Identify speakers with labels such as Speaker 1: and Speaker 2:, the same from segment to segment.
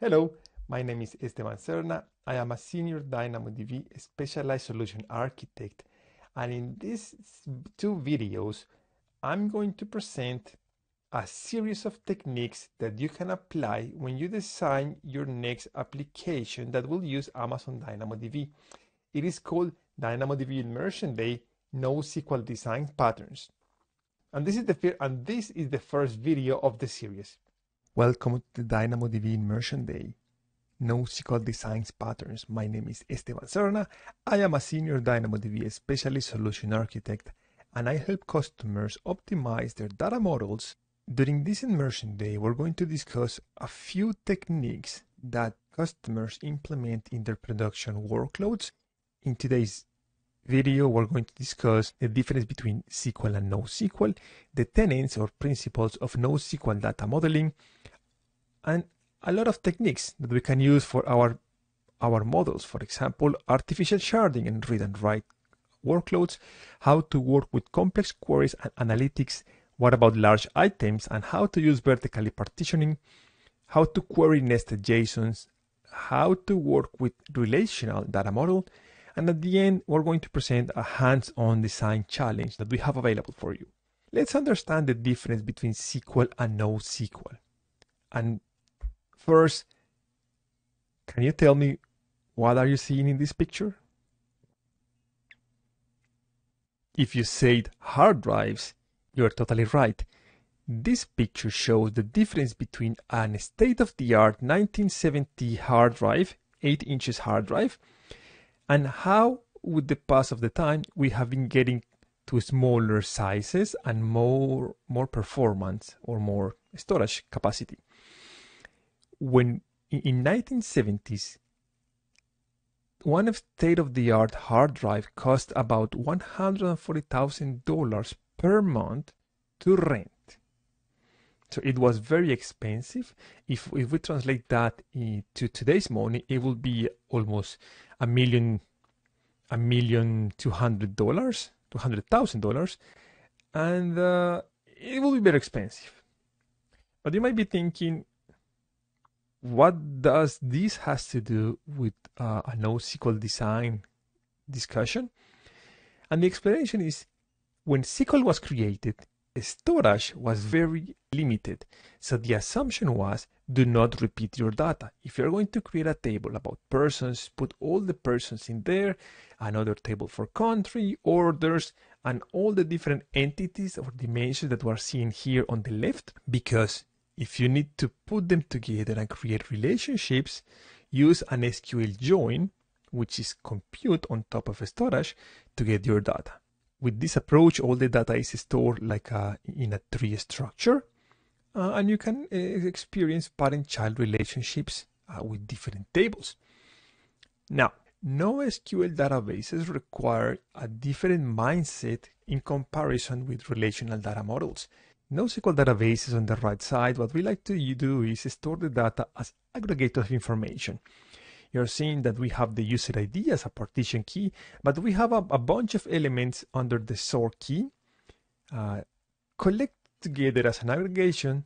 Speaker 1: Hello, my name is Esteban Serna. I am a senior DynamoDB specialized solution architect. And in these two videos, I'm going to present a series of techniques that you can apply when you design your next application that will use Amazon DynamoDB. It is called DynamoDB Immersion Day NoSQL Design Patterns. And this is the and this is the first video of the series. Welcome to the DynamoDB Immersion Day. NoSQL Designs Patterns. My name is Esteban Serna. I am a senior DynamoDB specialist solution architect, and I help customers optimize their data models. During this Immersion Day, we're going to discuss a few techniques that customers implement in their production workloads. In today's video, we're going to discuss the difference between SQL and NoSQL, the tenets or principles of NoSQL data modeling, and a lot of techniques that we can use for our our models. For example, artificial sharding and read and write workloads, how to work with complex queries and analytics, what about large items and how to use vertically partitioning, how to query nested JSONs, how to work with relational data model, and at the end, we're going to present a hands-on design challenge that we have available for you. Let's understand the difference between SQL and NoSQL. And First, can you tell me what are you seeing in this picture? If you said hard drives, you're totally right. This picture shows the difference between an state-of-the-art 1970 hard drive, 8 inches hard drive, and how with the pass of the time we have been getting to smaller sizes and more more performance or more storage capacity when in 1970s one state-of-the-art hard drive cost about $140,000 per month to rent. So it was very expensive. If, if we translate that to today's money, it will be almost a million, a million two hundred dollars, two hundred thousand dollars, and uh, it will be very expensive. But you might be thinking, what does this has to do with uh, a NoSQL design discussion? And the explanation is when SQL was created, storage was very limited. So the assumption was do not repeat your data. If you're going to create a table about persons, put all the persons in there, another table for country, orders, and all the different entities or dimensions that we're seeing here on the left, because if you need to put them together and create relationships, use an SQL join, which is compute on top of a storage to get your data. With this approach, all the data is stored like a, in a tree structure, uh, and you can uh, experience parent-child relationships uh, with different tables. Now, NoSQL databases require a different mindset in comparison with relational data models. NoSQL database is on the right side. What we like to do is store the data as aggregate of information. You're seeing that we have the user ID as a partition key, but we have a, a bunch of elements under the sort key uh, collect together as an aggregation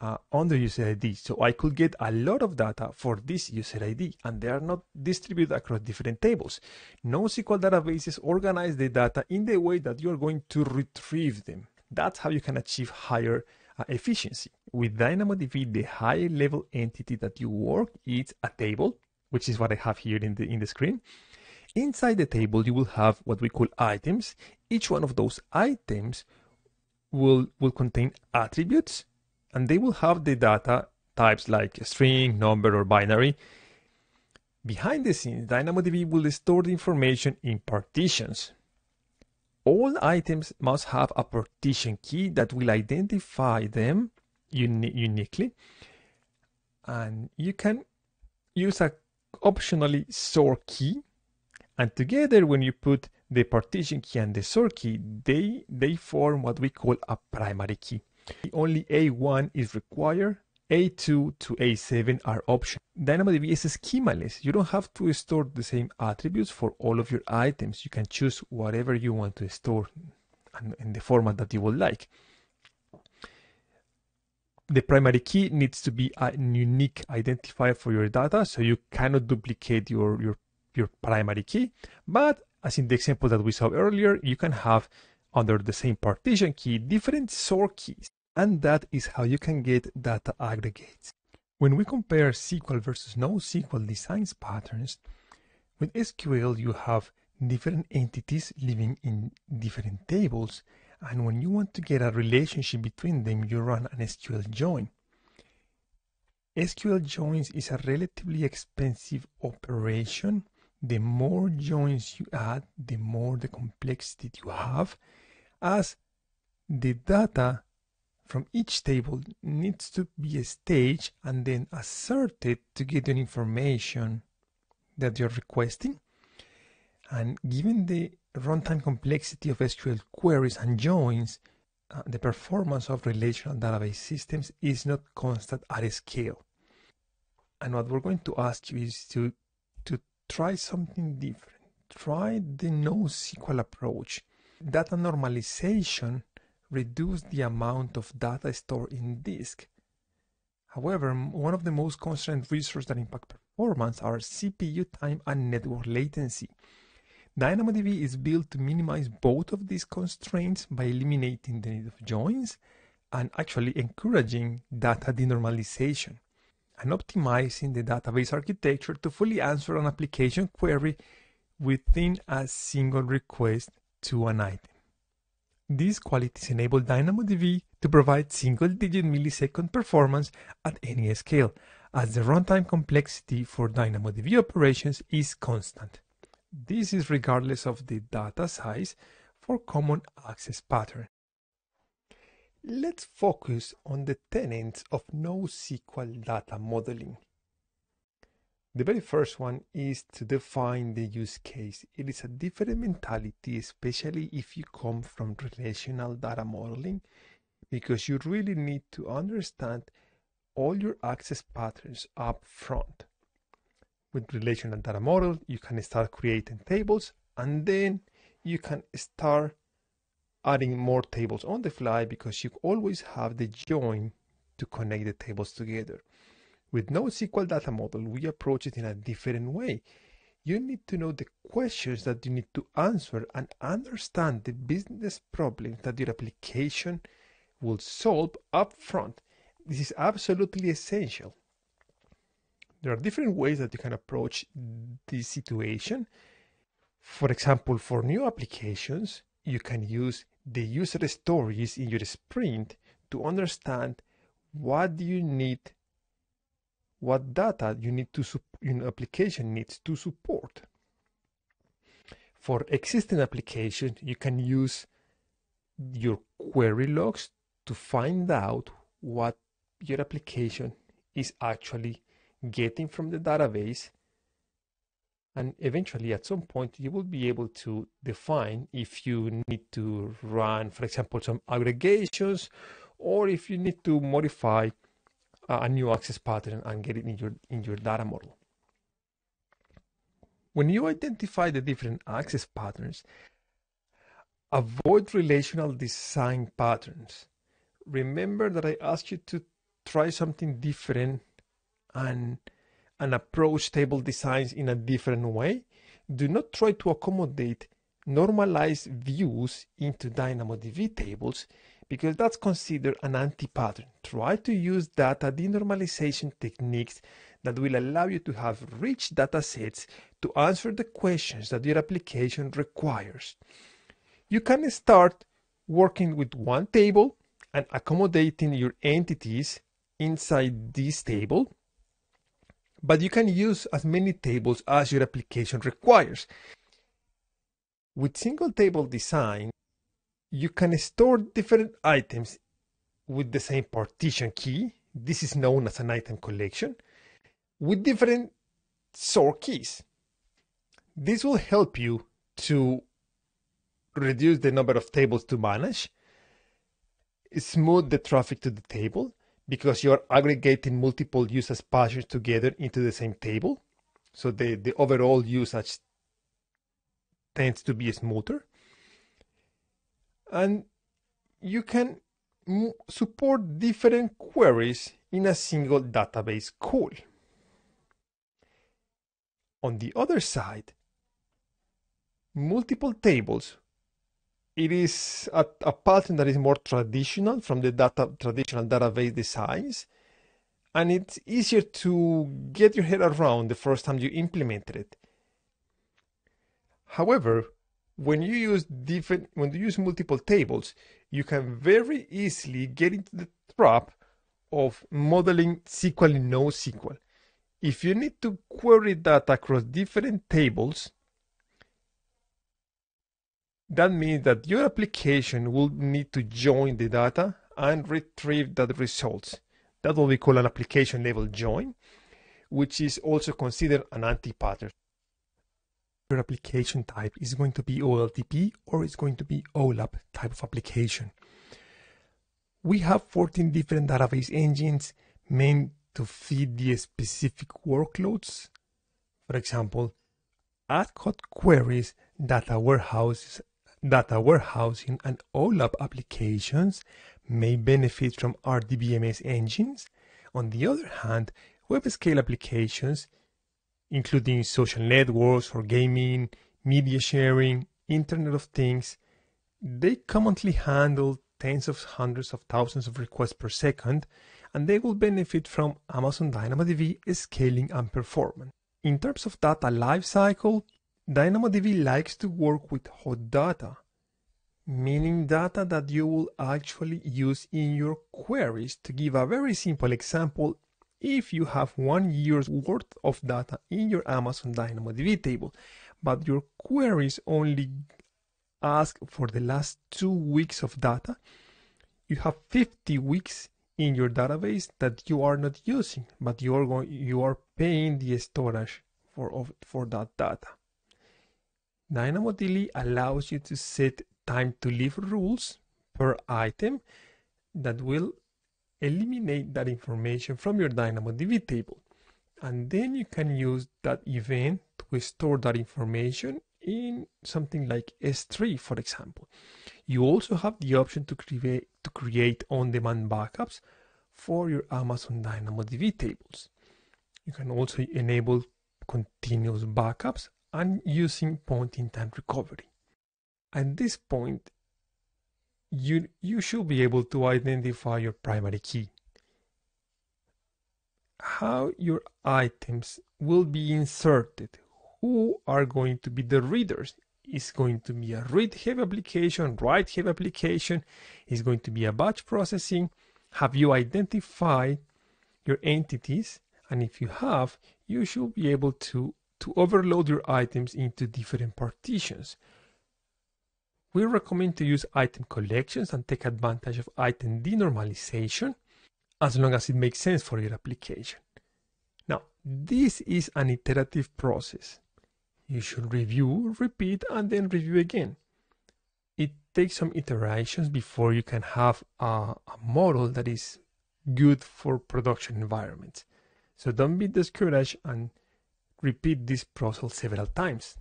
Speaker 1: uh, on the user ID. So I could get a lot of data for this user ID and they are not distributed across different tables. NoSQL databases organize the data in the way that you're going to retrieve them. That's how you can achieve higher uh, efficiency. With DynamoDB, the high level entity that you work is a table, which is what I have here in the, in the screen. Inside the table, you will have what we call items. Each one of those items will, will contain attributes and they will have the data types like string, number, or binary. Behind the scenes, DynamoDB will store the information in partitions all items must have a partition key that will identify them uni uniquely. And you can use a optionally sort key. And together, when you put the partition key and the sort key, they, they form what we call a primary key. Only A1 is required a2 to A7 are optional. DynamoDB is schemaless. You don't have to store the same attributes for all of your items. You can choose whatever you want to store in the format that you would like. the primary key needs to be a unique identifier for your data, so you cannot duplicate your, your, your primary key. But as in the example that we saw earlier, you can have under the same partition key different sort keys, and that is how you can get data aggregates. When we compare SQL versus NoSQL designs patterns, with SQL you have different entities living in different tables, and when you want to get a relationship between them, you run an SQL join. SQL joins is a relatively expensive operation. The more joins you add, the more the complexity you have, as the data from each table needs to be staged and then asserted to get the information that you're requesting. And given the runtime complexity of SQL queries and joins, uh, the performance of relational database systems is not constant at scale. And what we're going to ask you is to, to try something different. Try the NoSQL approach. Data normalization reduce the amount of data stored in disk. However, one of the most constrained resources that impact performance are CPU time and network latency. DynamoDB is built to minimize both of these constraints by eliminating the need of joins and actually encouraging data denormalization and optimizing the database architecture to fully answer an application query within a single request to an item. These qualities enable DynamoDB to provide single-digit millisecond performance at any scale, as the runtime complexity for DynamoDB operations is constant. This is regardless of the data size for common access pattern. Let's focus on the tenets of NoSQL data modeling. The very first one is to define the use case. It is a different mentality, especially if you come from relational data modeling, because you really need to understand all your access patterns up front. With relational data model, you can start creating tables and then you can start adding more tables on the fly because you always have the join to connect the tables together. With NoSQL data model, we approach it in a different way. You need to know the questions that you need to answer and understand the business problems that your application will solve up front. This is absolutely essential. There are different ways that you can approach this situation. For example, for new applications, you can use the user stories in your sprint to understand what you need what data you need to your application needs to support. For existing applications, you can use your query logs to find out what your application is actually getting from the database and eventually at some point you will be able to define if you need to run for example some aggregations or if you need to modify a new access pattern and get it in your, in your data model. When you identify the different access patterns, avoid relational design patterns. Remember that I asked you to try something different and, and approach table designs in a different way. Do not try to accommodate normalized views into DynamoDB tables because that's considered an anti-pattern. Try to use data denormalization techniques that will allow you to have rich data sets to answer the questions that your application requires. You can start working with one table and accommodating your entities inside this table, but you can use as many tables as your application requires. With single table design, you can store different items with the same partition key. This is known as an item collection with different sort keys. This will help you to reduce the number of tables to manage, smooth the traffic to the table because you're aggregating multiple usage patterns together into the same table. So the, the overall usage tends to be smoother and you can support different queries in a single database call. On the other side, multiple tables it is a, a, pattern that is more traditional from the data traditional database designs and it's easier to get your head around the first time you implemented it however when you use different when you use multiple tables you can very easily get into the trap of modeling SQL in NoSQL. If you need to query data across different tables, that means that your application will need to join the data and retrieve the results. That will be called an application level join, which is also considered an anti-pattern. Your application type is going to be OLTP or it's going to be OLAP type of application. We have 14 different database engines meant to feed the specific workloads. For example, ad hoc queries, data warehouses, data warehousing, and OLAP applications may benefit from RDBMS engines. On the other hand, web scale applications, including social networks for gaming, media sharing, Internet of Things, they commonly handle tens of hundreds of thousands of requests per second, and they will benefit from Amazon DynamoDB scaling and performance. In terms of data lifecycle, DynamoDB likes to work with hot data, meaning data that you will actually use in your queries. To give a very simple example, if you have one year's worth of data in your Amazon DynamoDB table, but your queries only ask for the last two weeks of data, you have 50 weeks in your database that you are not using, but you are going, you are paying the storage for of, for that data. DynamoDB allows you to set time to live rules per item that will eliminate that information from your DynamoDB table. And then you can use that event to store that information in something like S3, for example. You also have the option to create, to create on-demand backups for your Amazon DynamoDB tables. You can also enable continuous backups and using point-in-time recovery. At this point, you, you should be able to identify your primary key. How your items will be inserted, who are going to be the readers. Is going to be a read-heavy application, write-heavy application, is going to be a batch processing. Have you identified your entities? And if you have, you should be able to, to overload your items into different partitions. We recommend to use item collections and take advantage of item denormalization as long as it makes sense for your application. Now, this is an iterative process. You should review, repeat, and then review again. It takes some iterations before you can have a, a model that is good for production environments. So don't be discouraged and repeat this process several times.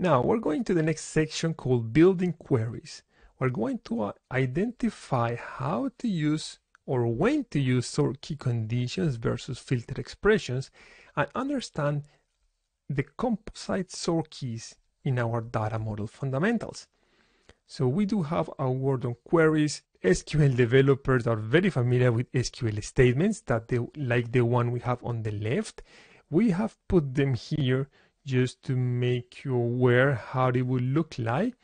Speaker 1: Now we're going to the next section called building queries. We're going to uh, identify how to use or when to use sort key conditions versus filter expressions and understand the composite sort keys in our data model fundamentals. So we do have a word on queries. SQL developers are very familiar with SQL statements that they, like the one we have on the left. We have put them here just to make you aware how it will look like.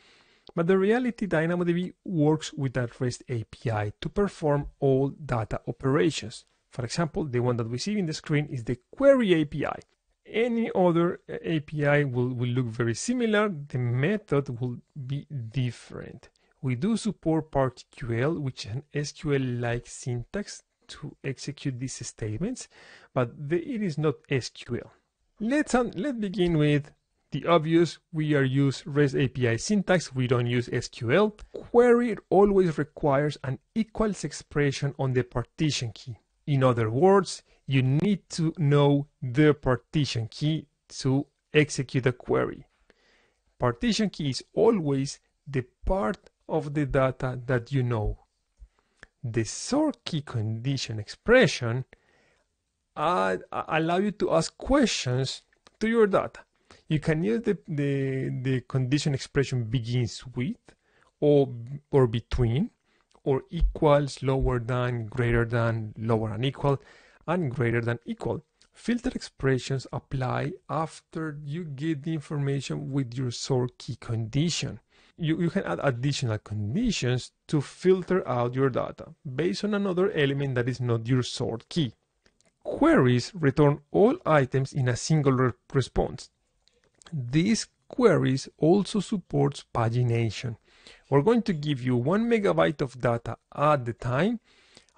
Speaker 1: But the reality DynamoDB works with that REST API to perform all data operations. For example, the one that we see in the screen is the query API any other uh, API will, will look very similar. The method will be different. We do support PartiQL, which is an SQL-like syntax to execute these statements, but the, it is not SQL. Let's, um, let's begin with the obvious. We are use REST API syntax. We don't use SQL. Query always requires an equals expression on the partition key. In other words, you need to know the partition key to execute a query. Partition key is always the part of the data that you know. the sort key condition expression uh, allow you to ask questions to your data. You can use the, the, the condition expression begins with or, or between or equals, lower than, greater than, lower than equal, and greater than equal. Filter expressions apply after you get the information with your sort key condition. You, you can add additional conditions to filter out your data based on another element that is not your sort key. Queries return all items in a single response. These queries also supports pagination. We're going to give you one megabyte of data at the time.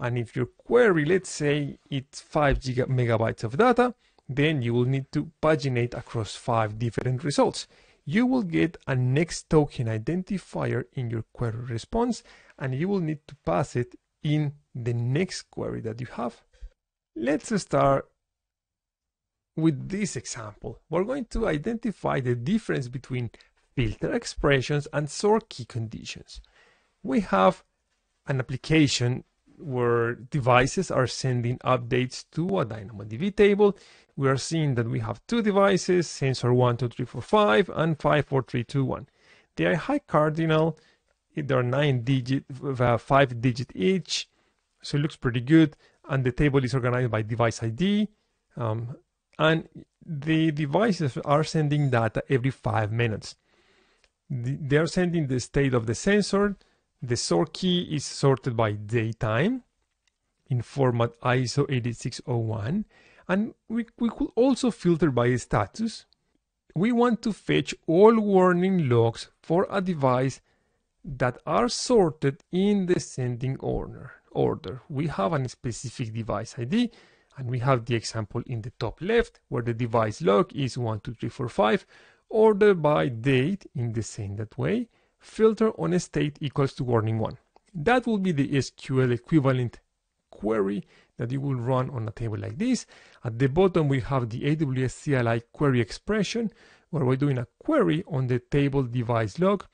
Speaker 1: And if your query, let's say it's five giga megabytes of data, then you will need to paginate across five different results. You will get a next token identifier in your query response, and you will need to pass it in the next query that you have. Let's start with this example. We're going to identify the difference between filter expressions and sort key conditions. We have an application where devices are sending updates to a DynamoDB table. We are seeing that we have two devices, sensor 12345 and 54321. They are high cardinal, they are 9 digit, uh, 5 digit each, so it looks pretty good and the table is organized by device ID. Um, and the devices are sending data every five minutes. The, they are sending the state of the sensor. The sort key is sorted by datetime in format ISO 8601. And we, we could also filter by status. We want to fetch all warning logs for a device that are sorted in the sending order order. We have a specific device ID and we have the example in the top left where the device log is 12345 ordered by date in the same that way filter on a state equals to warning 1. That will be the SQL equivalent query that you will run on a table like this. At the bottom we have the AWS CLI query expression where we're doing a query on the table device log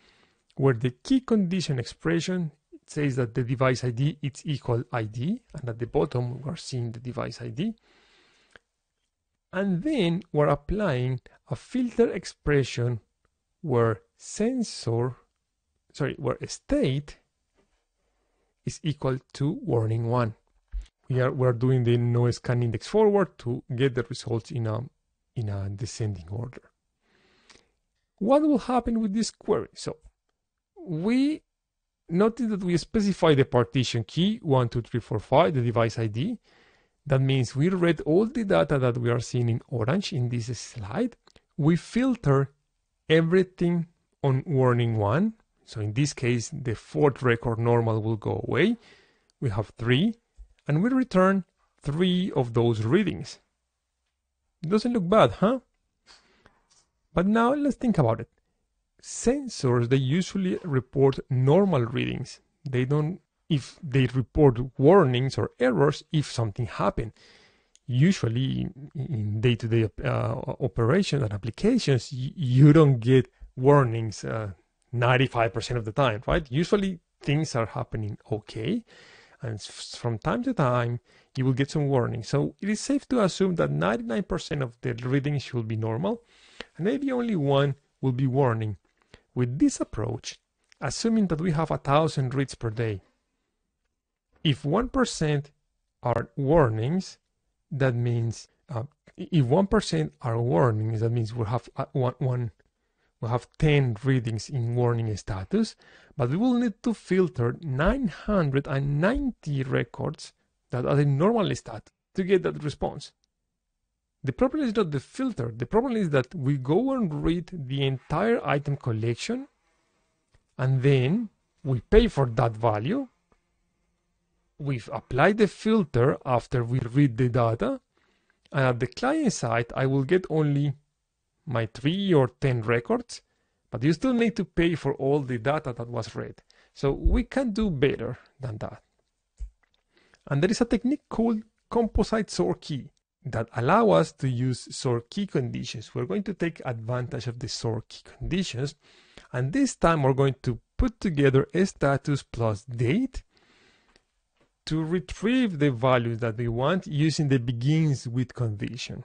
Speaker 1: where the key condition expression says that the device ID is equal ID, and at the bottom we're seeing the device ID. And then we're applying a filter expression where sensor, sorry, where state is equal to warning one. We are we're doing the no scan index forward to get the results in a in a descending order. What will happen with this query? So we notice that we specify the partition key 12345, the device ID. That means we read all the data that we are seeing in orange in this slide. We filter everything on warning one. So in this case, the fourth record normal will go away. We have three, and we return three of those readings. Doesn't look bad, huh? But now let's think about it sensors they usually report normal readings. They don't if they report warnings or errors if something happened. Usually in day-to-day uh, operations and applications you don't get warnings uh, 95% of the time right? Usually things are happening okay and from time to time you will get some warnings. So it is safe to assume that 99% of the readings should be normal and maybe only one will be warning with this approach, assuming that we have a thousand reads per day, if 1% are warnings, that means uh, if 1% are warnings, that means we have uh, one, one we have 10 readings in warning status, but we will need to filter 990 records that are in normal status to get that response. The problem is not the filter. The problem is that we go and read the entire item collection and then we pay for that value. We've applied the filter after we read the data. And at the client side, I will get only my three or 10 records, but you still need to pay for all the data that was read. So we can do better than that. And there is a technique called composite sort key that allow us to use sort key conditions. We're going to take advantage of the sort key conditions. And this time we're going to put together a status plus date to retrieve the values that we want using the begins with condition.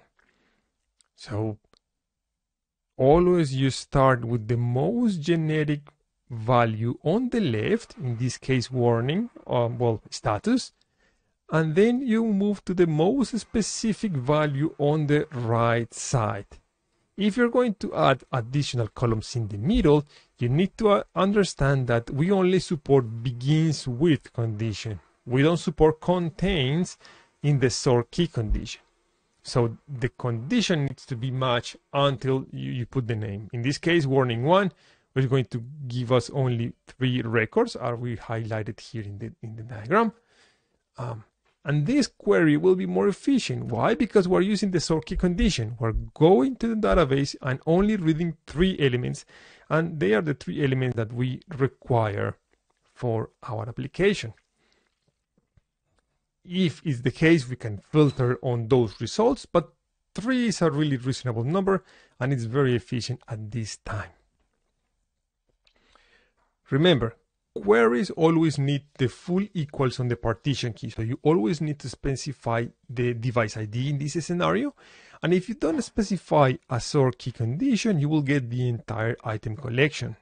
Speaker 1: So always you start with the most generic value on the left, in this case warning, or uh, well, status, and then you move to the most specific value on the right side. If you're going to add additional columns in the middle, you need to uh, understand that we only support begins with condition. We don't support contains in the sort key condition. So the condition needs to be matched until you, you put the name. In this case, warning one, is going to give us only three records, are we highlighted here in the in the diagram. Um, and this query will be more efficient. Why? Because we're using the sort key condition. We're going to the database and only reading three elements, and they are the three elements that we require for our application. If it's the case, we can filter on those results, but three is a really reasonable number and it's very efficient at this time. Remember, queries always need the full equals on the partition key. So you always need to specify the device ID in this scenario. And if you don't specify a sort key condition, you will get the entire item collection.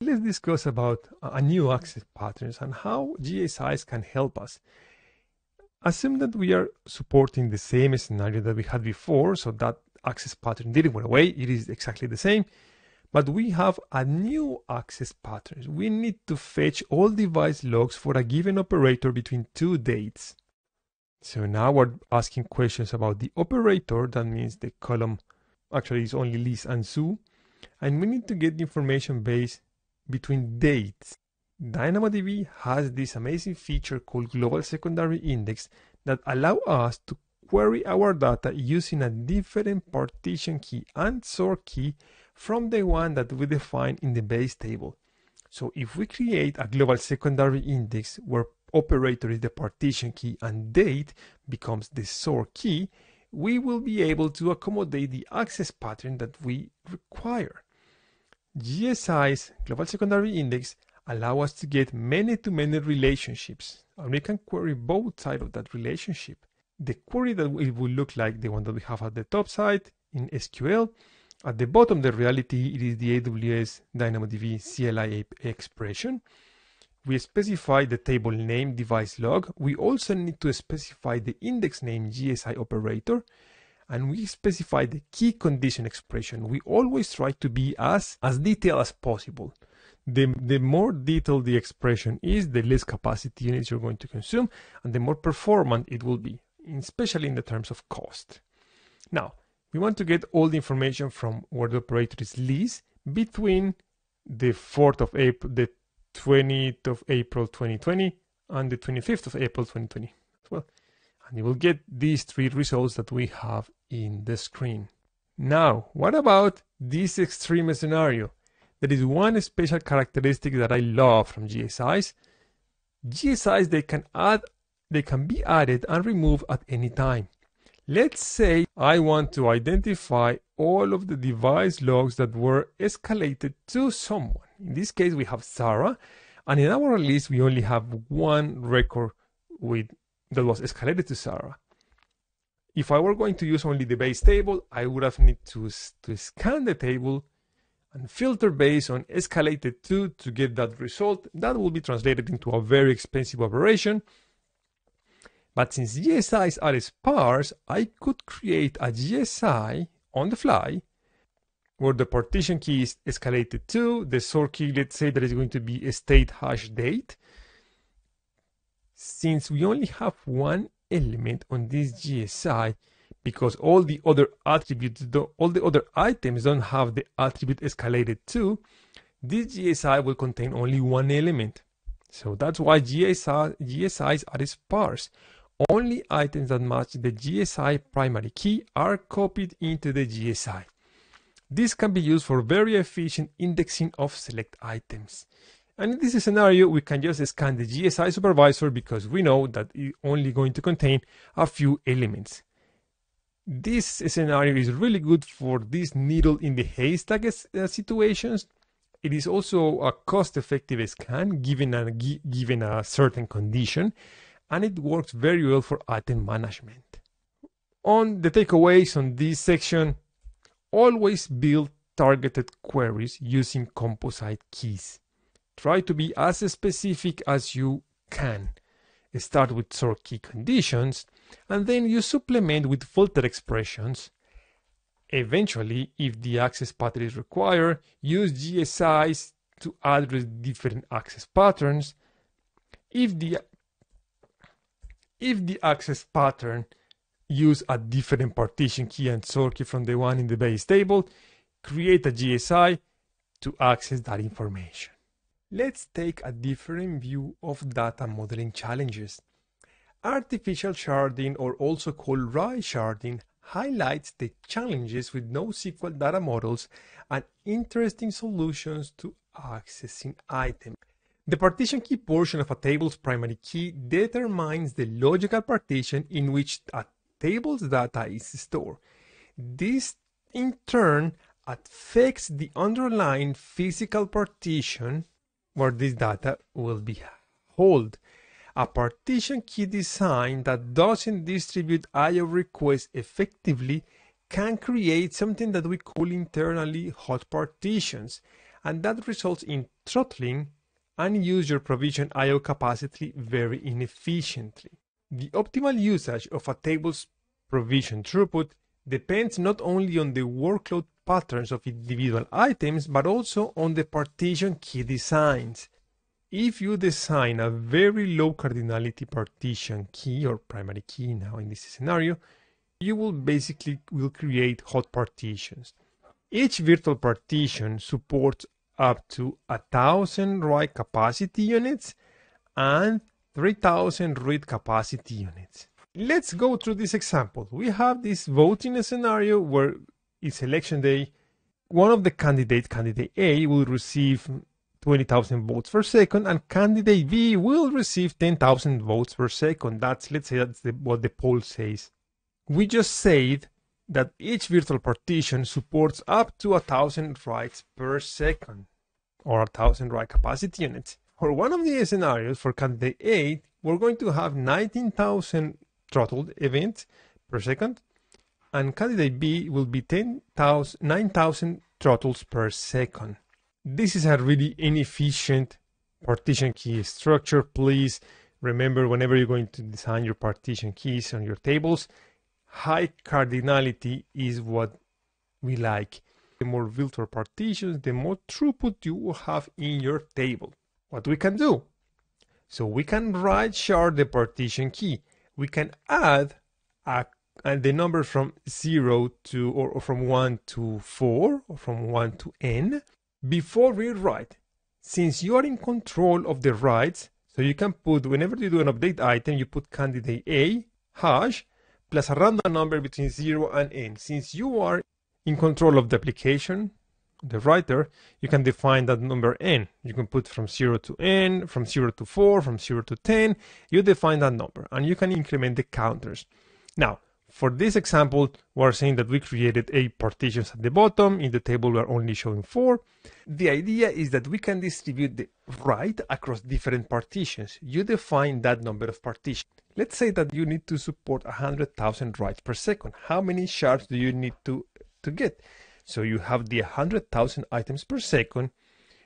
Speaker 1: Let's discuss about a new access patterns and how GSIs can help us. Assume that we are supporting the same scenario that we had before, so that access pattern didn't go away, it is exactly the same. But we have a new access pattern. We need to fetch all device logs for a given operator between two dates. So now we're asking questions about the operator, that means the column actually is only Liz and Sue, and we need to get the information base between dates. DynamoDB has this amazing feature called Global Secondary Index that allow us to query our data using a different partition key and sort key from the one that we define in the base table. So if we create a global secondary index where operator is the partition key and date becomes the sort key, we will be able to accommodate the access pattern that we require. GSI's global secondary index allow us to get many-to-many relationships, and we can query both sides of that relationship. The query that it will look like the one that we have at the top side in SQL, at the bottom, the reality, it is the AWS DynamoDB CLI expression. We specify the table name device log. We also need to specify the index name GSI operator and we specify the key condition expression. We always try to be as, as detailed as possible. The, the more detailed the expression is, the less capacity units you're going to consume and the more performant it will be, especially in the terms of cost. Now, we want to get all the information from where the operator is leased between the 4th of April, the 20th of April 2020 and the 25th of April 2020 as well. And you will get these three results that we have in the screen. Now, what about this extreme scenario? There is one special characteristic that I love from GSIs. GSIs, they can add, they can be added and removed at any time. Let's say I want to identify all of the device logs that were escalated to someone. In this case, we have Sarah, and in our list, we only have one record with that was escalated to Sarah. If I were going to use only the base table, I would have need to, to scan the table and filter based on escalated to to get that result. That will be translated into a very expensive operation but since GSIs are sparse, I could create a GSI on the fly where the partition key is escalated to, the sort key, let's say that is going to be a state hash date. Since we only have one element on this GSI, because all the other attributes, all the other items don't have the attribute escalated to, this GSI will contain only one element. So that's why GSI, GSIs are sparse. Only items that match the GSI primary key are copied into the GSI. This can be used for very efficient indexing of select items. And in this scenario, we can just scan the GSI supervisor because we know that it's only going to contain a few elements. This scenario is really good for these needle in the haystack uh, situations. It is also a cost-effective scan given a, given a certain condition and it works very well for item management. On the takeaways on this section, always build targeted queries using composite keys. Try to be as specific as you can. Start with sort key conditions, and then you supplement with filter expressions. Eventually, if the access pattern is required, use GSIs to address different access patterns. If the if the access pattern use a different partition key and sort key from the one in the base table, create a GSI to access that information. Let's take a different view of data modeling challenges. Artificial sharding, or also called write sharding, highlights the challenges with NoSQL data models and interesting solutions to accessing items. The partition key portion of a table's primary key determines the logical partition in which a table's data is stored. This, in turn, affects the underlying physical partition where this data will be held. A partition key design that doesn't distribute I.O. requests effectively can create something that we call internally hot partitions, and that results in throttling and use your provision I.O. capacity very inefficiently. The optimal usage of a table's provision throughput depends not only on the workload patterns of individual items, but also on the partition key designs. If you design a very low cardinality partition key or primary key now in this scenario, you will basically will create hot partitions. Each virtual partition supports up to a thousand write capacity units and 3000 read capacity units. Let's go through this example. We have this voting scenario where it's election day. One of the candidates, candidate A, will receive 20,000 votes per second, and candidate B will receive 10,000 votes per second. That's, let's say, that's the, what the poll says. We just said that each virtual partition supports up to a thousand writes per second, or a thousand write capacity units. For one of the scenarios for candidate A, we're going to have 19,000 throttled events per second, and candidate B will be 9,000 throttles per second. This is a really inefficient partition key structure. Please remember whenever you're going to design your partition keys on your tables, high cardinality is what we like. The more virtual partitions, the more throughput you will have in your table. What we can do? So we can write shard the partition key. We can add a and the number from 0 to or, or, from 1 to 4 or from 1 to n before we write since you are in control of the writes so you can put whenever you do an update item you put candidate a hash plus a random number between 0 and n since you are in control of the application the writer you can define that number n you can put from 0 to n from 0 to 4 from 0 to 10 you define that number and you can increment the counters now for this example, we're saying that we created eight partitions at the bottom. In the table, we're only showing four. The idea is that we can distribute the write across different partitions. You define that number of partitions. Let's say that you need to support 100,000 writes per second. How many shards do you need to, to get? So you have the 100,000 items per second.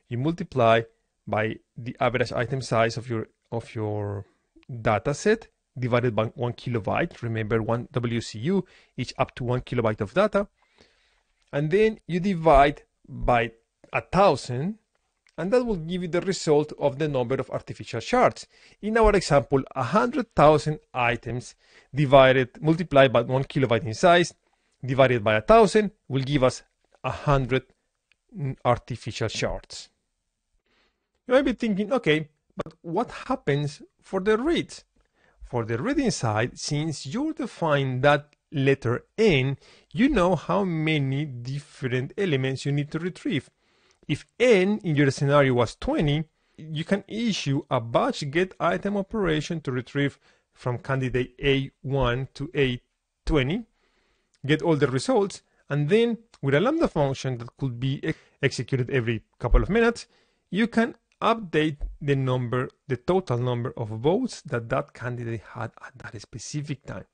Speaker 1: You multiply by the average item size of your of your data set divided by one kilobyte. Remember, one WCU is up to one kilobyte of data. And then you divide by a thousand, and that will give you the result of the number of artificial shards. In our example, 100,000 items divided, multiplied by one kilobyte in size, divided by a thousand, will give us 100 artificial shards. You might be thinking, okay, but what happens for the read? For the reading side, since you define that letter n, you know how many different elements you need to retrieve. If n in your scenario was 20, you can issue a batch get item operation to retrieve from candidate A1 to A20, get all the results, and then with a lambda function that could be executed every couple of minutes, you can update the number, the total number of votes that that candidate had at that specific time.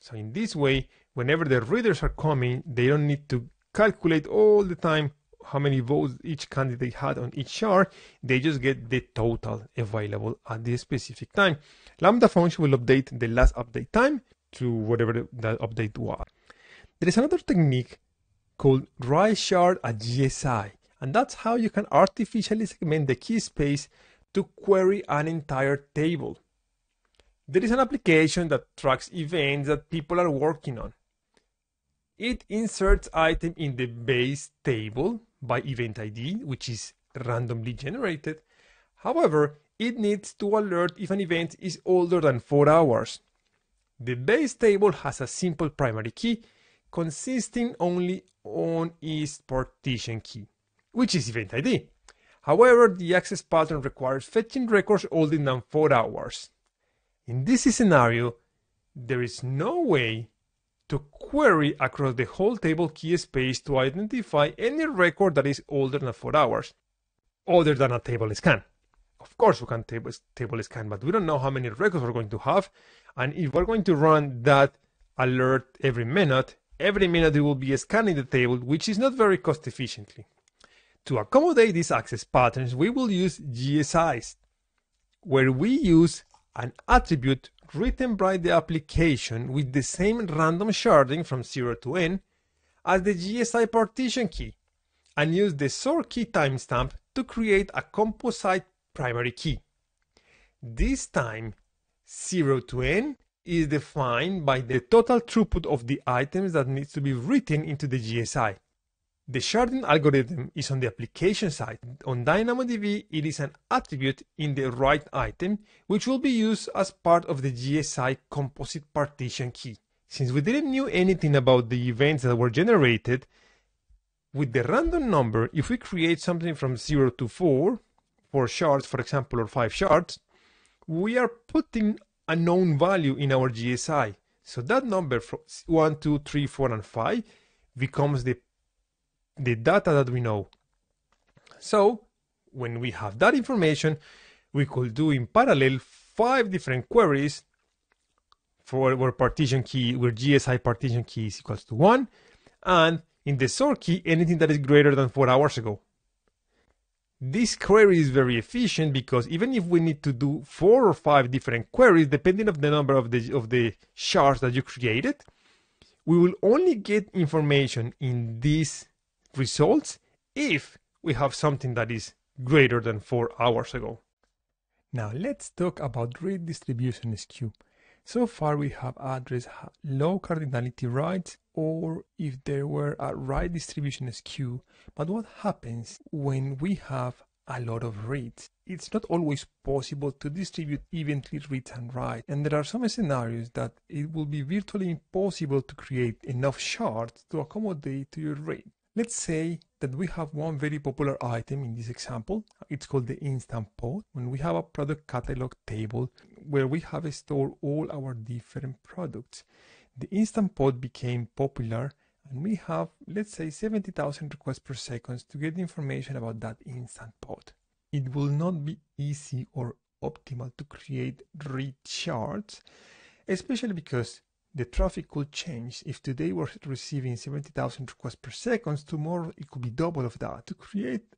Speaker 1: So in this way, whenever the readers are coming, they don't need to calculate all the time how many votes each candidate had on each chart. They just get the total available at the specific time. Lambda function will update the last update time to whatever that update was. There is another technique called write sharded GSI, and that's how you can artificially segment the key space to query an entire table. There is an application that tracks events that people are working on. It inserts item in the base table by event ID, which is randomly generated. However, it needs to alert if an event is older than 4 hours. The base table has a simple primary key consisting only on its partition key, which is event ID. However, the access pattern requires fetching records older than 4 hours. In this scenario, there is no way to query across the whole table key space to identify any record that is older than 4 hours, other than a table scan. Of course, we can table, table scan, but we don't know how many records we're going to have. And if we're going to run that alert every minute, every minute we will be scanning the table, which is not very cost efficiently. To accommodate these access patterns, we will use GSIs, where we use an attribute written by the application with the same random sharding from 0 to n as the GSI partition key and use the sort key timestamp to create a composite primary key. This time, 0 to n is defined by the total throughput of the items that needs to be written into the GSI. The sharding algorithm is on the application side. On DynamoDB, it is an attribute in the write item, which will be used as part of the GSI composite partition key. Since we didn't know anything about the events that were generated, with the random number, if we create something from 0 to 4, 4 shards, for example, or 5 shards, we are putting a known value in our GSI. So that number from 1, 2, 3, 4, and 5 becomes the the data that we know. So when we have that information, we could do in parallel five different queries for our partition key, where GSI partition key is equals to one, and in the sort key, anything that is greater than four hours ago. This query is very efficient because even if we need to do four or five different queries, depending on the number of the of the shards that you created, we will only get information in this results if we have something that is greater than 4 hours ago. Now let's talk about read distribution skew. So far we have addressed low cardinality writes or if there were a write distribution skew. But what happens when we have a lot of reads? It's not always possible to distribute evenly reads and writes, and there are some scenarios that it will be virtually impossible to create enough shards to accommodate to your read. Let's say that we have one very popular item in this example. It's called the instant pot. When we have a product catalog table where we have stored all our different products. The instant pot became popular and we have, let's say, 70,000 requests per second to get information about that instant pot. It will not be easy or optimal to create read shards, especially because the traffic could change. If today we're receiving 70,000 requests per second, tomorrow it could be double of that. To create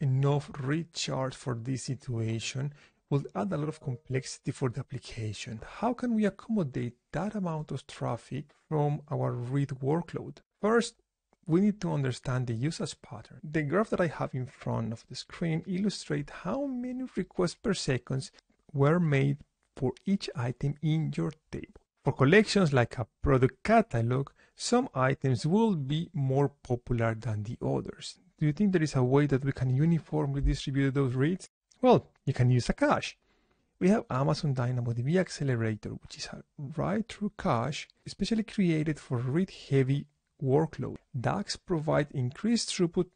Speaker 1: enough read shards for this situation will add a lot of complexity for the application. How can we accommodate that amount of traffic from our read workload? First, we need to understand the usage pattern. The graph that I have in front of the screen illustrates how many requests per second were made for each item in your table. For collections like a product catalog, some items will be more popular than the others. Do you think there is a way that we can uniformly distribute those reads? Well, you can use a cache. We have Amazon DynamoDB Accelerator, which is a write-through cache especially created for read-heavy workload. DAX provide increased throughput,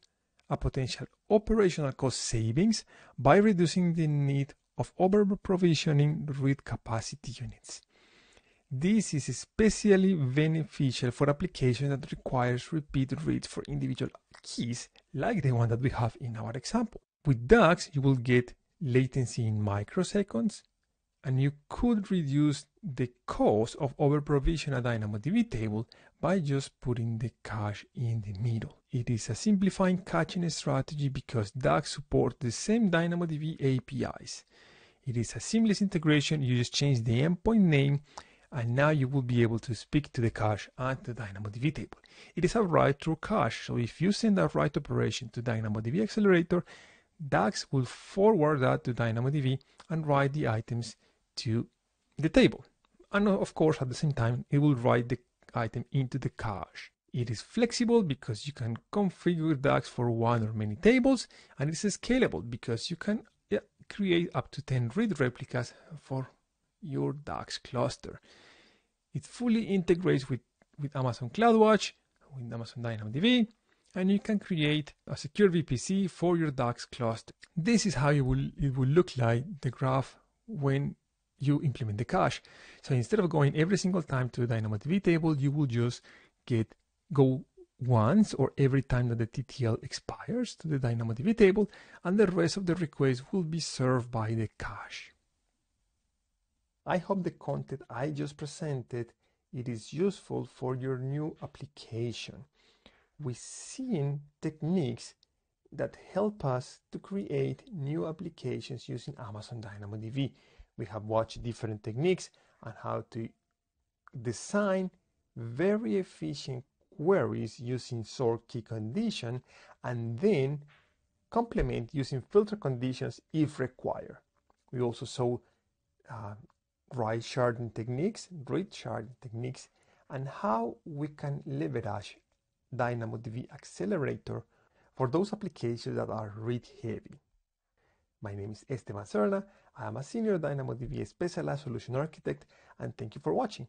Speaker 1: a potential operational cost savings by reducing the need of over-provisioning read capacity units. This is especially beneficial for applications that requires repeat reads for individual keys, like the one that we have in our example. With DAX, you will get latency in microseconds, and you could reduce the cost of over-provision a DynamoDB table by just putting the cache in the middle. It is a simplifying caching strategy because DAX support the same DynamoDB APIs. It is a seamless integration. You just change the endpoint name and now you will be able to speak to the cache and the DynamoDB table. It is a write-through cache, so if you send a write operation to DynamoDB Accelerator, DAX will forward that to DynamoDB and write the items to the table. And of course, at the same time, it will write the item into the cache. It is flexible because you can configure DAX for one or many tables, and it's scalable because you can yeah, create up to 10 read replicas for your DAX cluster. It fully integrates with, with Amazon CloudWatch, with Amazon DynamoDB, and you can create a secure VPC for your DAX cluster. This is how it will, it will look like the graph when you implement the cache. So instead of going every single time to the DynamoDB table, you will just get go once or every time that the TTL expires to the DynamoDB table, and the rest of the requests will be served by the cache. I hope the content I just presented it is useful for your new application. We've seen techniques that help us to create new applications using Amazon DynamoDB. We have watched different techniques on how to design very efficient queries using sort key condition and then complement using filter conditions if required. We also saw uh, write sharding techniques, read sharding techniques, and how we can leverage DynamoDB Accelerator for those applications that are read heavy. My name is Esteban Serna. I am a senior DynamoDB specialized solution architect, and thank you for watching.